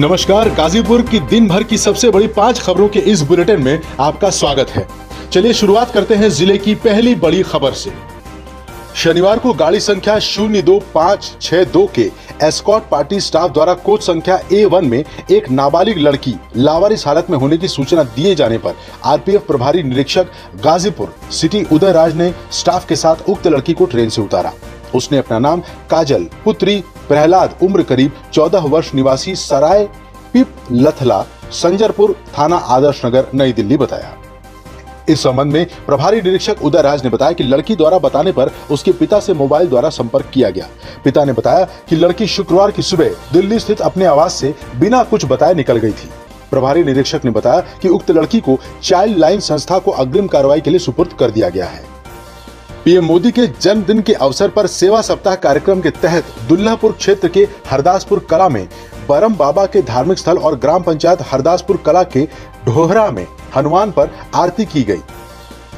नमस्कार, गाजीपुर की दिन भर की सबसे बड़ी पाँच खबरों के इस बुलेटिन में आपका स्वागत है। चलिए शुरुआत करते हैं ज़िले की पहली बड़ी खबर से। शनिवार को गाड़ी संख्या शून्य दो पाँच छह दो के एस्कॉट पार्टी स्टाफ द्वारा कोच संख्या ए वन में एक नाबालिग लड़की लावारिस हालत में होने की सूचना दिए जाने पर आरपीएफ प्रभारी निरीक्षक गाजीपुर सिटी उदय राज ने स्टाफ के साथ उक्त लड़की को ट्रेन से उतारा। उसने अपना नाम काजल, पुत्री प्रहलाद उम्र करीब 14 वर्ष निवासी सराय पिप लथला संजरपुर थाना आदर्श नगर, नई दिल्ली बताया। इस संबंध में प्रभारी निरीक्षक उदय राज ने बताया कि लड़की द्वारा बताने पर उसके पिता से मोबाइल द्वारा संपर्क किया गया। पिता ने बताया कि लड़की शुक्रवार की सुबह दिल्ली स्थित अपने आवास से बिना कुछ बताए निकल गई थी। प्रभारी निरीक्षक ने बताया कि उक्त लड़की को चाइल्ड लाइन संस्था को अग्रिम कार्रवाई के लिए सुपुर्द कर दिया गया है। पीएम मोदी के जन्मदिन के अवसर पर सेवा सप्ताह कार्यक्रम के तहत दुल्लापुर क्षेत्र के हरदासपुर कला में, बरम बाबा के धार्मिक स्थल और ग्राम पंचायत हरदासपुर कला के ढोहरा में हनुमान पर आरती की गई।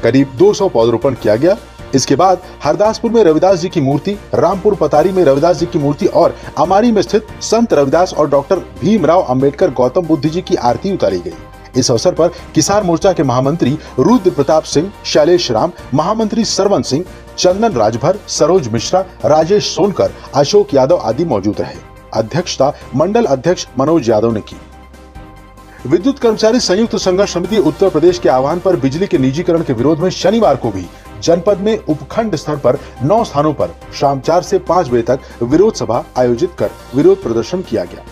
करीब 200 पौधरोपण किया गया। इसके बाद हरदासपुर में रविदास जी की मूर्ति, रामपुर पतारी में रविदास जी की मूर्ति और अमारी में स्थित संत रविदास और डॉक्टर भीमराव अंबेडकर गौतम बुद्ध जी की आरती उतारी गई। इस अवसर पर किसान मोर्चा के महामंत्री रुद्र प्रताप सिंह, शैलेश राम, महामंत्री सरवन सिंह, चंदन राजभर, सरोज मिश्रा, राजेश सोनकर, अशोक यादव आदि मौजूद रहे। अध्यक्षता मंडल अध्यक्ष मनोज यादव ने की। विद्युत कर्मचारी संयुक्त संघर्ष समिति उत्तर प्रदेश के आह्वान पर बिजली के निजीकरण के विरोध में शनिवार को भी जनपद में उपखंड स्तर पर नौ स्थानों पर शाम चार से पाँच बजे तक विरोध सभा आयोजित कर विरोध प्रदर्शन किया गया।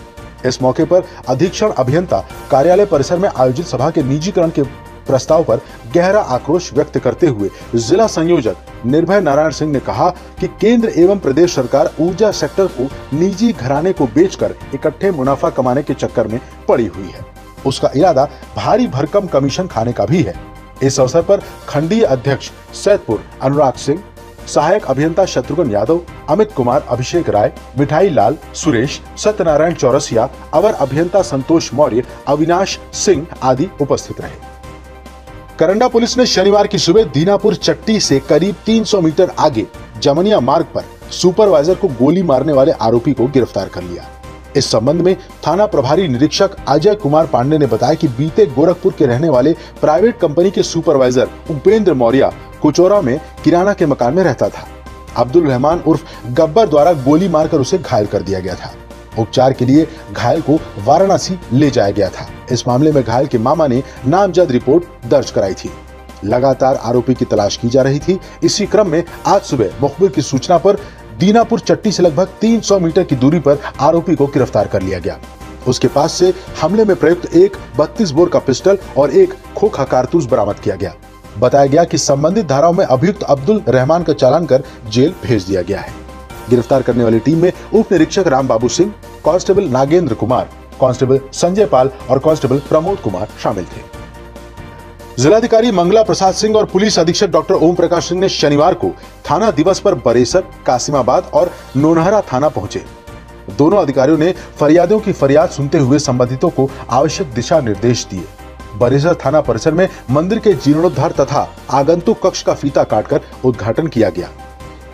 इस मौके पर अधीक्षण अभियंता कार्यालय परिसर में आयोजित सभा के निजीकरण के प्रस्ताव पर गहरा आक्रोश व्यक्त करते हुए जिला संयोजक निर्भय नारायण सिंह ने कहा कि केंद्र एवं प्रदेश सरकार ऊर्जा सेक्टर को निजी घराने को बेचकर इकट्ठे मुनाफा कमाने के चक्कर में पड़ी हुई है। उसका इरादा भारी भरकम कमीशन खाने का भी है। इस अवसर पर खंडीय अध्यक्ष सैदपुर अनुराग सिंह सहायक अभियंता शत्रुघ्न यादव, अमित कुमार, अभिषेक राय, मिठाई लाल, सुरेश, सत्यनारायण चौरसिया, अवर अभियंता संतोष मौर्य, अविनाश सिंह आदि उपस्थित रहे। करंडा पुलिस ने शनिवार की सुबह दीनापुर चट्टी से करीब 300 मीटर आगे जमनिया मार्ग पर सुपरवाइजर को गोली मारने वाले आरोपी को गिरफ़्तार कर लिया। इस संबंध में थाना प्रभारी निरीक्षक अजय कुमार पांडे ने बताया कि बीते गोरखपुर के रहने वाले प्राइवेट कंपनी के सुपरवाइजर उपेंद्र मौर्य कुचोरा में किराना के मकान में रहता था। अब्दुल रहमान उर्फ़ गब्बर द्वारा गोली मारकर उसे घायल कर दिया गया था। उपचार के लिए घायल को वाराणसी ले जाया गया था। इस मामले में घायल के मामा ने नामजद रिपोर्ट दर्ज कराई थी। लगातार आरोपी की तलाश की जा रही थी। इसी क्रम में आज सुबह मुखबिर की सूचना पर दीनापुर चट्टी से लगभग 300 मीटर की दूरी पर आरोपी को गिरफ़्तार कर लिया गया। उसके पास से हमले में प्रयुक्त एक 32 बोर का पिस्टल और एक खोखा कारतूस बरामद किया गया। बताया गया कि संबंधित धाराओं में अभियुक्त अब्दुल रहमान का चालान कर जेल भेज दिया गया है। गिरफ़्तार करने वाली टीम में उप निरीक्षक राम बाबू सिंह, कांस्टेबल नागेंद्र कुमार, कांस्टेबल संजय पाल और कांस्टेबल प्रमोद कुमार शामिल थे। जिलाधिकारी मंगला प्रसाद सिंह और पुलिस अधीक्षक डॉक्टर ओम प्रकाश सिंह ने शनिवार को थाना दिवस पर बरेसर, कासिमाबाद और नोनहरा थाना पहुँचे। दोनों अधिकारियों ने फरियादियों की फरियाद सुनते हुए संबंधितों को आवश्यक दिशा निर्देश दिए। बरेसर थाना परिसर में मंदिर के जीर्णोद्धार तथा आगंतुक कक्ष का फीता काटकर उद्घाटन किया गया।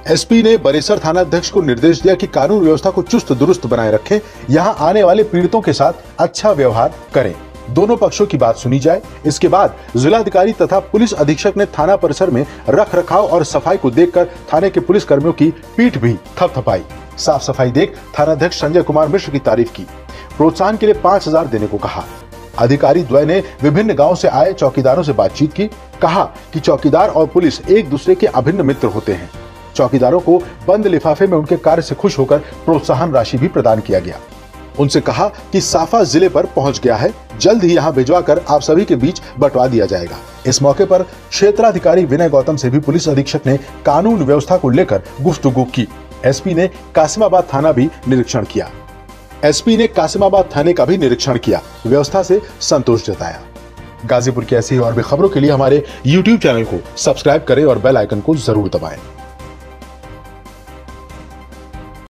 एसपी ने बरेसर थाना अध्यक्ष को निर्देश दिया कि कानून व्यवस्था को चुस्त दुरुस्त बनाए रखें। यहाँ आने वाले पीड़ितों के साथ अच्छा व्यवहार करें। दोनों पक्षों की बात सुनी जाए, इसके बाद जिलाधिकारी तथा पुलिस अधीक्षक ने थाना परिसर में रख रखाव और सफ़ाई को देखकर थाने के पुलिस कर्मियों की पीठ भी थपथपाई। साफ़ सफ़ाई देख थानाध्यक्ष संजय कुमार मिश्र की तारीफ़ की। प्रोत्साहन के लिए पाँच हज़ार देने को कहा। अधिकारी द्वय ने विभिन्न गाँव से आए चौकीदारों से बातचीत की, कहा कि चौकीदार और पुलिस एक दूसरे के अभिन्न मित्र होते हैं। चौकीदारों को बंद लिफाफे में उनके कार्य से खुश होकर प्रोत्साहन राशि भी प्रदान किया गया। उनसे कहा कि साफा ज़िले पर पहुँच गया है। जल्द ही यहाँ भिजवा कर आप सभी के बीच बंटवा दिया जाएगा। इस मौके पर क्षेत्राधिकारी विनय गौतम से भी पुलिस अधीक्षक ने कानून व्यवस्था को लेकर गुफ्तगू की। एसपी ने कासिमाबाद थाना भी निरीक्षण किया। एसपी ने कासिमाबाद थाने का भी निरीक्षण किया। व्यवस्था से संतोष जताया। गाजीपुर की ऐसी और भी खबरों के लिए हमारे यूट्यूब चैनल को सब्सक्राइब करें और बेल आइकन को ज़रूर दबाएँ।